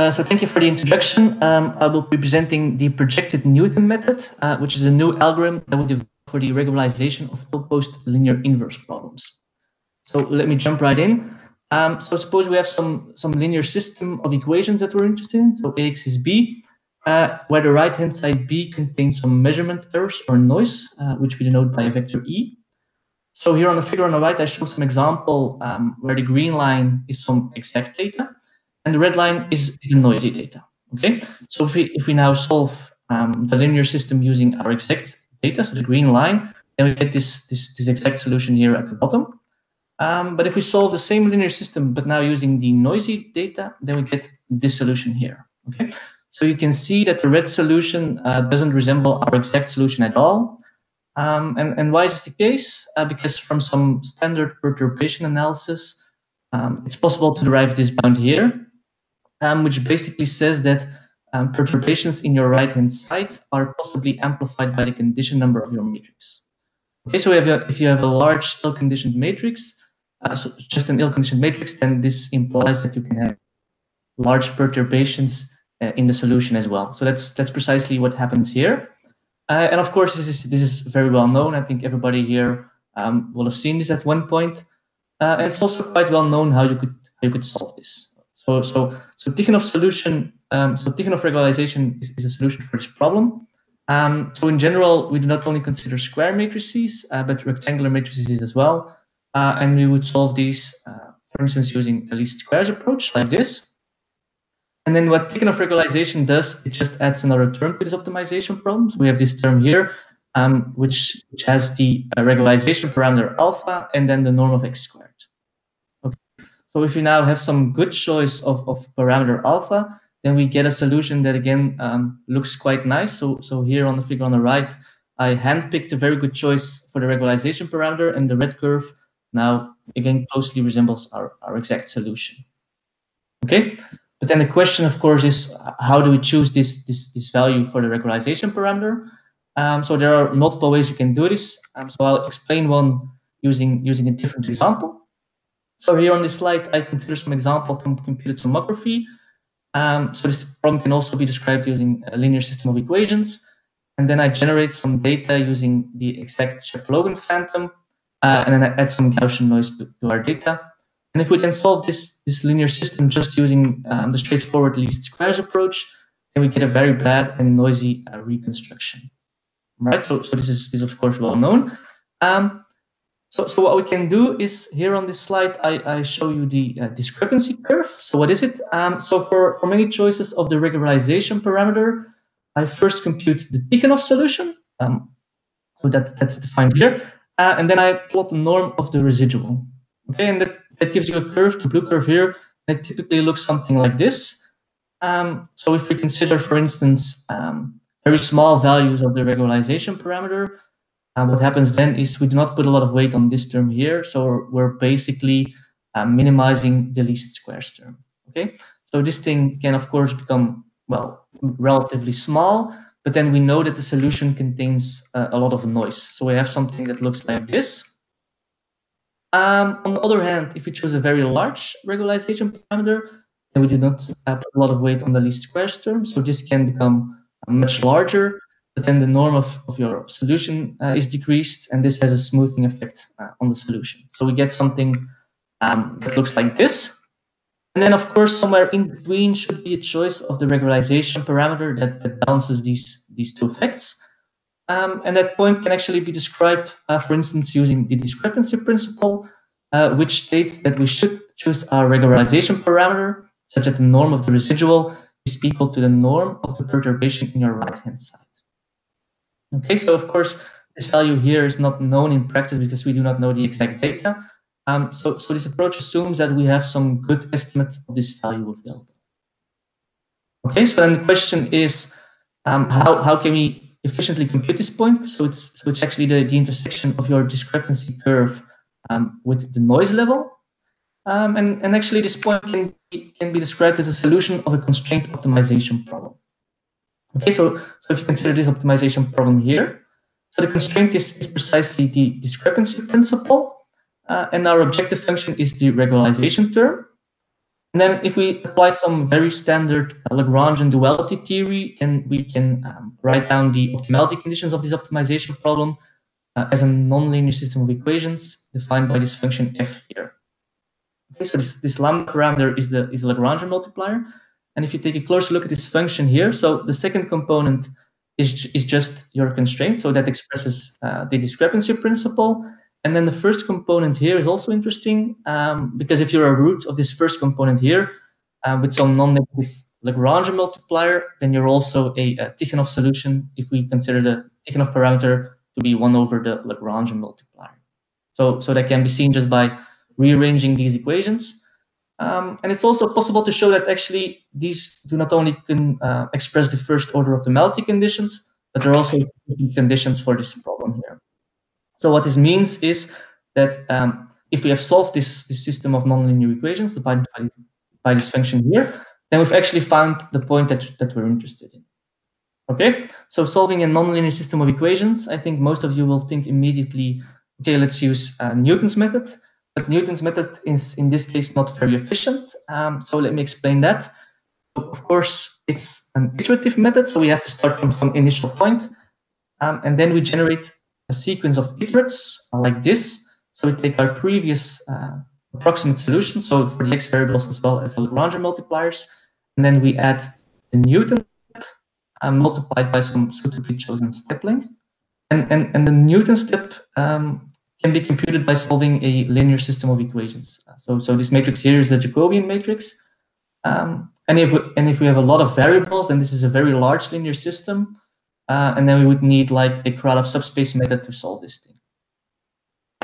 Uh, so thank you for the introduction. Um, I will be presenting the projected Newton method, uh, which is a new algorithm that we developed for the regularization of ill-posed linear inverse problems. So let me jump right in. Um, so suppose we have some, some linear system of equations that we're interested in. So AX is B, uh, where the right-hand side B contains some measurement errors or noise, uh, which we denote by a vector E. So here on the figure on the right, I show some example um, where the green line is some exact data, and the red line is, is the noisy data. Okay, so if we if we now solve um, the linear system using our exact data, so the green line, then we get this this this exact solution here at the bottom. Um, but if we solve the same linear system, but now using the noisy data, then we get this solution here. Okay, so you can see that the red solution uh, doesn't resemble our exact solution at all. Um, and, and why is this the case? Uh, because from some standard perturbation analysis, um, it's possible to derive this bound here, um, which basically says that um, perturbations in your right-hand side are possibly amplified by the condition number of your matrix. Okay, so if you have, if you have a large ill-conditioned matrix, uh, so just an ill-conditioned matrix, then this implies that you can have large perturbations uh, in the solution as well. So that's that's precisely what happens here. Uh, and of course, this is this is very well known. I think everybody here um, will have seen this at one point. Uh, and it's also quite well known how you could how you could solve this. So so so Tikhonov solution. Um, so Tikhonov regularization is, is, a solution for this problem. Um, so in general, we do not only consider square matrices, uh, but rectangular matrices as well. Uh, and we would solve these, uh, for instance, using a least squares approach like this. And then what Tikhonov regularization does, it just adds another term to this optimization problem. So we have this term here, um, which, which has the uh, regularization parameter alpha and then the norm of x squared. So if we now have some good choice of, of parameter alpha, then we get a solution that again um, looks quite nice. So, so here on the figure on the right, I handpicked a very good choice for the regularization parameter and the red curve now again closely resembles our, our exact solution. Okay, but then the question, of course, is how do we choose this, this, this value for the regularization parameter? Um, so there are multiple ways you can do this. Um, so I'll explain one using, using a different example. So here on this slide, I consider some example from computed tomography. Um, so this problem can also be described using a linear system of equations. And then I generate some data using the exact Shepp-Logan phantom uh, and then I add some Gaussian noise to, to, our data. And if we can solve this, this linear system just using um, the straightforward least squares approach, then we get a very bad and noisy uh, reconstruction. Right, so, so this is this is of course well known. Um, so, so what we can do is here on this slide, I, I show you the uh, discrepancy curve. So what is it? Um, so for, for many choices of the regularization parameter, I first compute the Tikhonov solution. Um, so that, that's defined here. Uh, and then I plot the norm of the residual. Okay, and that, that gives you a curve, the blue curve here. It typically looks something like this. Um, so if we consider, for instance, um, very small values of the regularization parameter, uh, what happens then is we do not put a lot of weight on this term here. So we're basically uh, minimizing the least squares term. Okay, so this thing can of course become, well, relatively small, but then we know that the solution contains uh, a lot of noise. So we have something that looks like this. Um, on the other hand, if we choose a very large regularization parameter, then we do not uh, put a lot of weight on the least squares term. So this can become much larger, but then the norm of, of your solution uh, is decreased, and this has a smoothing effect uh, on the solution. So we get something um, that looks like this. And then, of course, somewhere in between should be a choice of the regularization parameter that, that balances these, these two effects. Um, and that point can actually be described, uh, for instance, using the discrepancy principle, uh, which states that we should choose a regularization parameter such that the norm of the residual is equal to the norm of the perturbation in your right-hand side. Okay, so of course, this value here is not known in practice because we do not know the exact data, um, so, so this approach assumes that we have some good estimate of this value available. Okay, so then the question is, um, how, how can we efficiently compute this point? So it's, so it's actually the, the intersection of your discrepancy curve um, with the noise level. Um, and, and actually this point can be, can be described as a solution of a constraint optimization problem. Okay, so, so if you consider this optimization problem here, so the constraint is, is precisely the discrepancy principle. Uh, and our objective function is the regularization term. And then if we apply some very standard Lagrangian duality theory, then we can um, write down the optimality conditions of this optimization problem uh, as a nonlinear system of equations defined by this function f here. Okay, so this, this lambda parameter is the is Lagrangian multiplier. And if you take a closer look at this function here, so the second component is, is just your constraint. So that expresses uh, the discrepancy principle. And then the first component here is also interesting um, because if you're a root of this first component here uh, with some non-negative Lagrange multiplier, then you're also a, a Tikhonov solution if we consider the Tikhonov parameter to be 1 over the Lagrange multiplier. So, so that can be seen just by rearranging these equations. Um, and it's also possible to show that actually these do not only can uh, express the first order of the optimality conditions, but there are also conditions for this problem here. So what this means is that um, if we have solved this, this system of nonlinear equations by, by this function here, then we've actually found the point that, that we're interested in. Okay, so solving a nonlinear system of equations, I think most of you will think immediately, okay, let's use uh, Newton's method. But Newton's method is, in this case, not very efficient. Um, so let me explain that. Of course, it's an iterative method, so we have to start from some initial point, um, and then we generate a sequence of iterates like this. So we take our previous uh, approximate solution, so for the x variables as well as the Lagrangian multipliers, and then we add the Newton uh, multiplied by some suitably chosen step length. And, and, and the Newton step um, can be computed by solving a linear system of equations. So, so this matrix here is a Jacobian matrix. Um, and, if we, and if we have a lot of variables, then this is a very large linear system. Uh, and then we would need like a Krylov subspace method to solve this thing.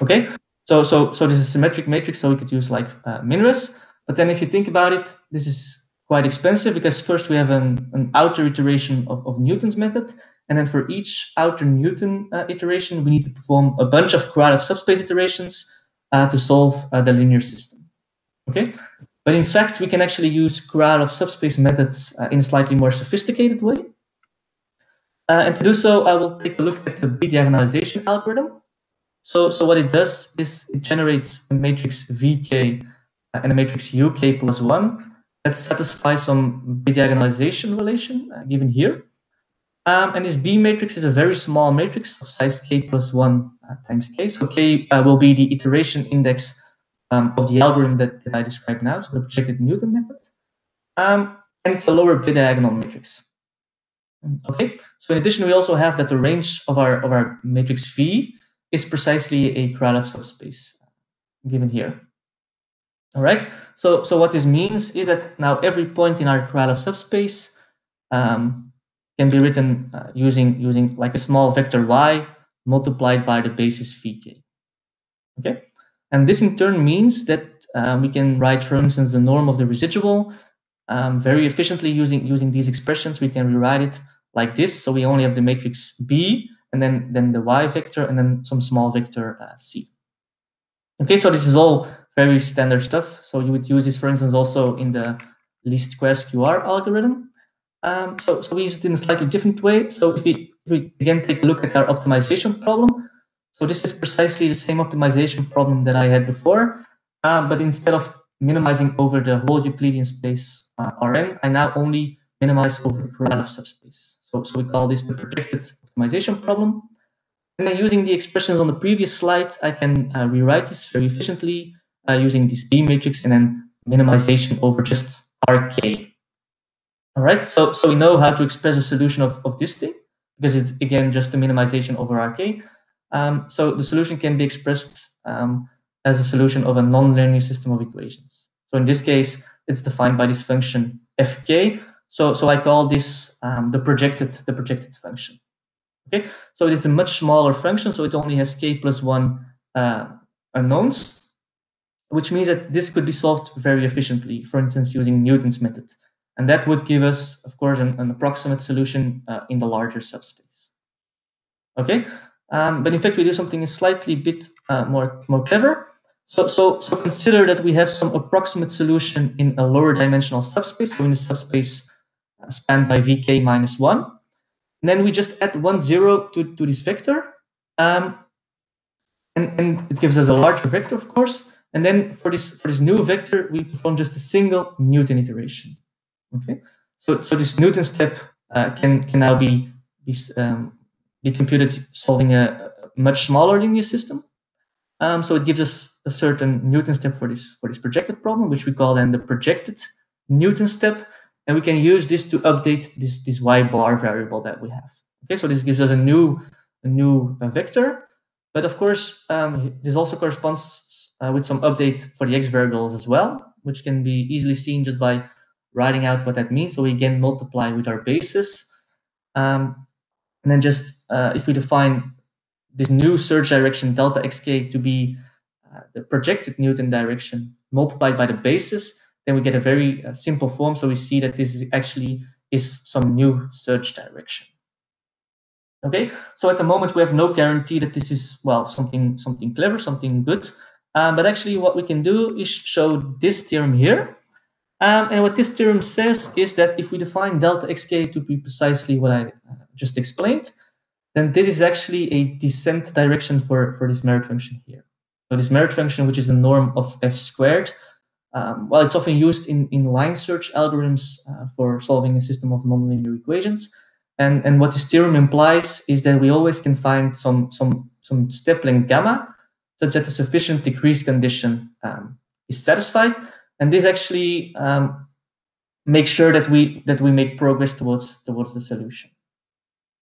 Okay, so so so this is symmetric matrix, so we could use like uh, MinRes. But then if you think about it, this is quite expensive because first we have an, an outer iteration of, of Newton's method, and then for each outer Newton uh, iteration, we need to perform a bunch of Krylov subspace iterations uh, to solve uh, the linear system. Okay, but in fact, we can actually use Krylov subspace methods uh, in a slightly more sophisticated way. Uh, and to do so, I will take a look at the bidiagonalization algorithm. So, so what it does is it generates a matrix VK uh, and a matrix UK plus one that satisfies some bidiagonalization relation given here. Um, and this B matrix is a very small matrix of size k plus 1 uh, times k. So k uh, will be the iteration index um, of the algorithm that, that, I described now, so the projected Newton method. Um, and it's a lower bidiagonal matrix. Okay, so in addition, we also have that the range of our, of our matrix V is precisely a Krylov subspace uh, given here. All right, so, so what this means is that now every point in our Krylov subspace um, can be written uh, using using like a small vector y multiplied by the basis vk. Okay, and this in turn means that um, we can write, for instance, the norm of the residual um, very efficiently using using these expressions. We can rewrite it like this. So we only have the matrix B and then then the y vector and then some small vector uh, c. Okay, so this is all very standard stuff. So you would use this, for instance, also in the least squares QR algorithm. Um, so, so we use it in a slightly different way. So if we, if we again take a look at our optimization problem, so this is precisely the same optimization problem that I had before, uh, but instead of minimizing over the whole Euclidean space uh, Rn, I now only minimize over the Krylov subspace. So, so we call this the projected optimization problem. And then using the expressions on the previous slide, I can uh, rewrite this very efficiently uh, using this B matrix and then minimization over just Rk. All right, so, so we know how to express a solution of, of this thing because it's again just a minimization over Rk. Um, so the solution can be expressed um, as a solution of a nonlinear system of equations. So in this case, it's defined by this function fk. So, so I call this um, the projected the projected function. Okay, so it's a much smaller function, so it only has k plus one uh, unknowns, which means that this could be solved very efficiently. For instance, using Newton's method. And that would give us, of course, an, an approximate solution uh, in the larger subspace. Okay, um, but in fact, we do something slightly bit uh, more, more clever. So, so, so consider that we have some approximate solution in a lower dimensional subspace, so in the subspace uh, spanned by vk minus 1. And then we just add one zero to, to this vector. Um, and, and it gives us a larger vector, of course. And then for this for this new vector, we perform just a single Newton iteration. Okay, so so this Newton step uh, can can now be be, um, be computed solving a, a much smaller linear system. Um, so it gives us a certain Newton step for this for this projected problem, which we call then the projected Newton step, and we can use this to update this this y bar variable that we have. Okay, so this gives us a new a new uh, vector, but of course um, this also corresponds uh, with some updates for the x variables as well, which can be easily seen just by writing out what that means. So we again multiply with our basis, um, and then just uh, if we define this new search direction delta xk to be uh, the projected Newton direction multiplied by the basis, then we get a very uh, simple form. So we see that this is actually is some new search direction. Okay, so at the moment we have no guarantee that this is well something something clever, something good. Um, but actually, what we can do is show this theorem here. Um, and what this theorem says is that if we define delta xk to be precisely what I uh, just explained, then this is actually a descent direction for, for this merit function here. So this merit function, which is the norm of f squared, um, well, it's often used in, in line search algorithms uh, for solving a system of nonlinear equations. And, and what this theorem implies is that we always can find some, some, some step length gamma such that a sufficient decrease condition um, is satisfied. And this actually um, makes sure that we that we make progress towards towards the solution.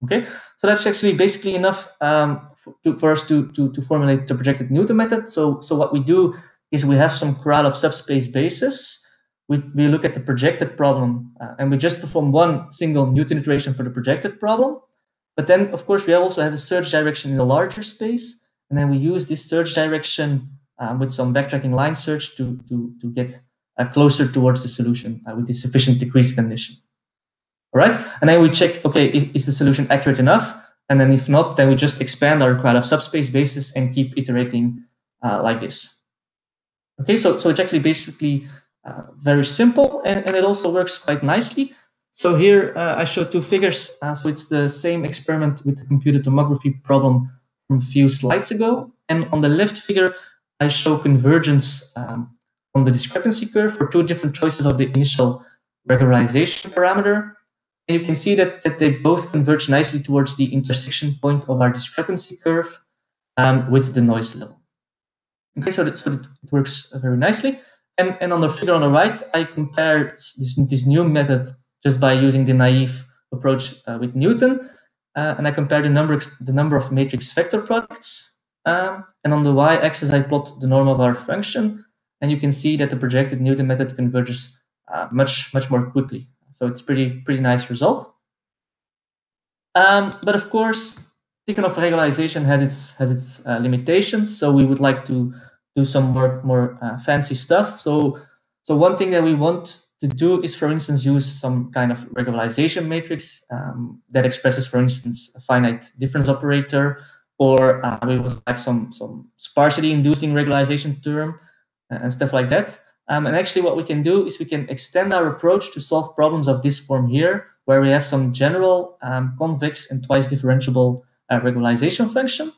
Okay, so that's actually basically enough um, for, to, for us to, to, to formulate the projected Newton method. So, so what we do is we have some Krylov subspace basis. We, we look at the projected problem uh, and we just perform one single Newton iteration for the projected problem. But then, of course, we also have a search direction in the larger space. And then we use this search direction um, with some backtracking line search to, to, to get uh, closer towards the solution uh, with the sufficient decrease condition. All right. And then we check, okay, is the solution accurate enough? And then if not, then we just expand our Krylov subspace basis and keep iterating uh, like this. Okay, so, so it's actually basically uh, very simple and, and it also works quite nicely. So here uh, I show two figures. Uh, so it's the same experiment with the computed tomography problem from a few slides ago. And on the left figure, I show convergence um, on the discrepancy curve for two different choices of the initial regularization parameter. And you can see that, that they both converge nicely towards the intersection point of our discrepancy curve um, with the noise level. Okay, so, that, so it works very nicely. And, and on the figure on the right, I compare this, this new method just by using the naive approach uh, with Newton. Uh, and I compare the number, the number of matrix vector products. Um, and on the y-axis, I plot the norm of our function. And you can see that the projected Newton method converges uh, much, much more quickly. So it's pretty, pretty nice result. Um, but of course, Tikhonov regularization has its has its uh, limitations. So we would like to do some more more uh, fancy stuff. So so one thing that we want to do is, for instance, use some kind of regularization matrix um, that expresses, for instance, a finite difference operator, or uh, we would like some some sparsity inducing regularization term uh, and stuff like that. Um, and actually what we can do is we can extend our approach to solve problems of this form here, where we have some general um, convex and twice differentiable uh, regularization function.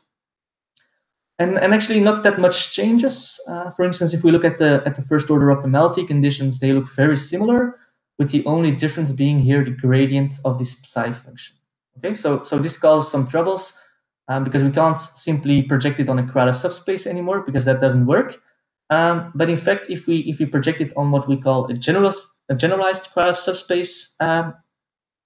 And, and actually not that much changes. Uh, for instance, if we look at the, at the first order optimality conditions, they look very similar, with the only difference being here the gradient of this psi function. Okay, so, so this causes some troubles um, because we can't simply project it on a Krylov subspace anymore because that doesn't work. Um, but in fact, if we if we project it on what we call a generalized a generalized Krylov subspace, um,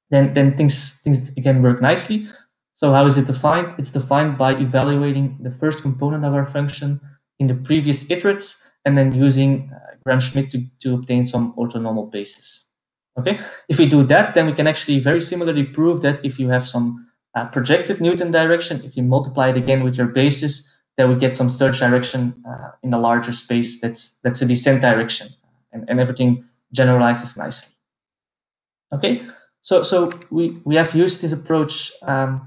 then then things things again work nicely. So how is it defined? It's defined by evaluating the first component of our function in the previous iterates and then using uh, Gram-Schmidt to, to obtain some orthonormal basis. Okay, if we do that, then we can actually very similarly prove that if you have some uh, projected Newton direction, if you multiply it again with your basis, that we get some search direction uh, in a larger space that's that's a descent direction and, and everything generalizes nicely. Okay? So so we we have used this approach um,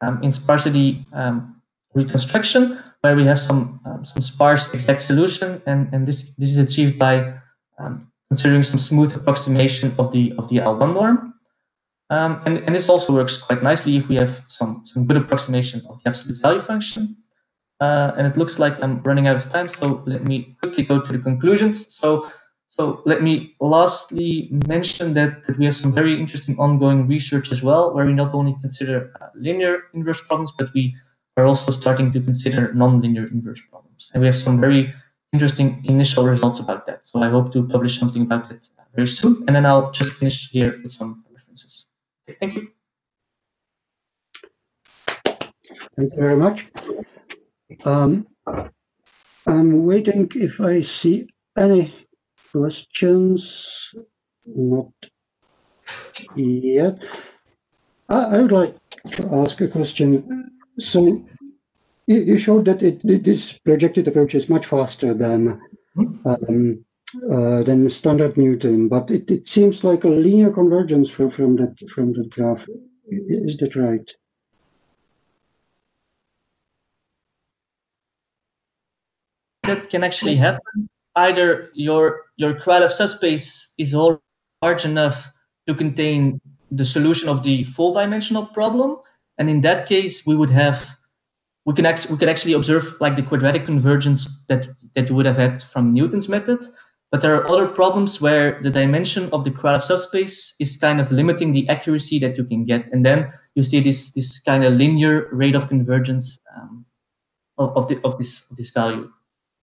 um, in sparsity um, reconstruction where we have some um, some sparse exact solution and and this this is achieved by um, considering some smooth approximation of the of the L1 norm um, and, and this also works quite nicely if we have some some good approximation of the absolute value function uh, and it looks like I'm running out of time. So let me quickly go to the conclusions. So, so let me lastly mention that, that we have some very interesting ongoing research as well, where we not only consider uh, linear inverse problems, but we are also starting to consider nonlinear inverse problems. And we have some very interesting initial results about that. So I hope to publish something about it very soon. And then I'll just finish here with some references. Thank you. Thank you very much. Um, I'm waiting if I see any questions. Not yet. I, I would like to ask a question. So you, you showed that it, this projected approach is much faster than um, uh, than standard Newton, but it, it seems like a linear convergence from, from that from that graph. Is that right? that can actually happen. Either your your Krylov subspace is all large enough to contain the solution of the full dimensional problem, and in that case, we would have we can actually we could actually observe like the quadratic convergence that that you would have had from Newton's method. But there are other problems where the dimension of the Krylov subspace is kind of limiting the accuracy that you can get, and then you see this this kind of linear rate of convergence um, of, of, the, of this of this value.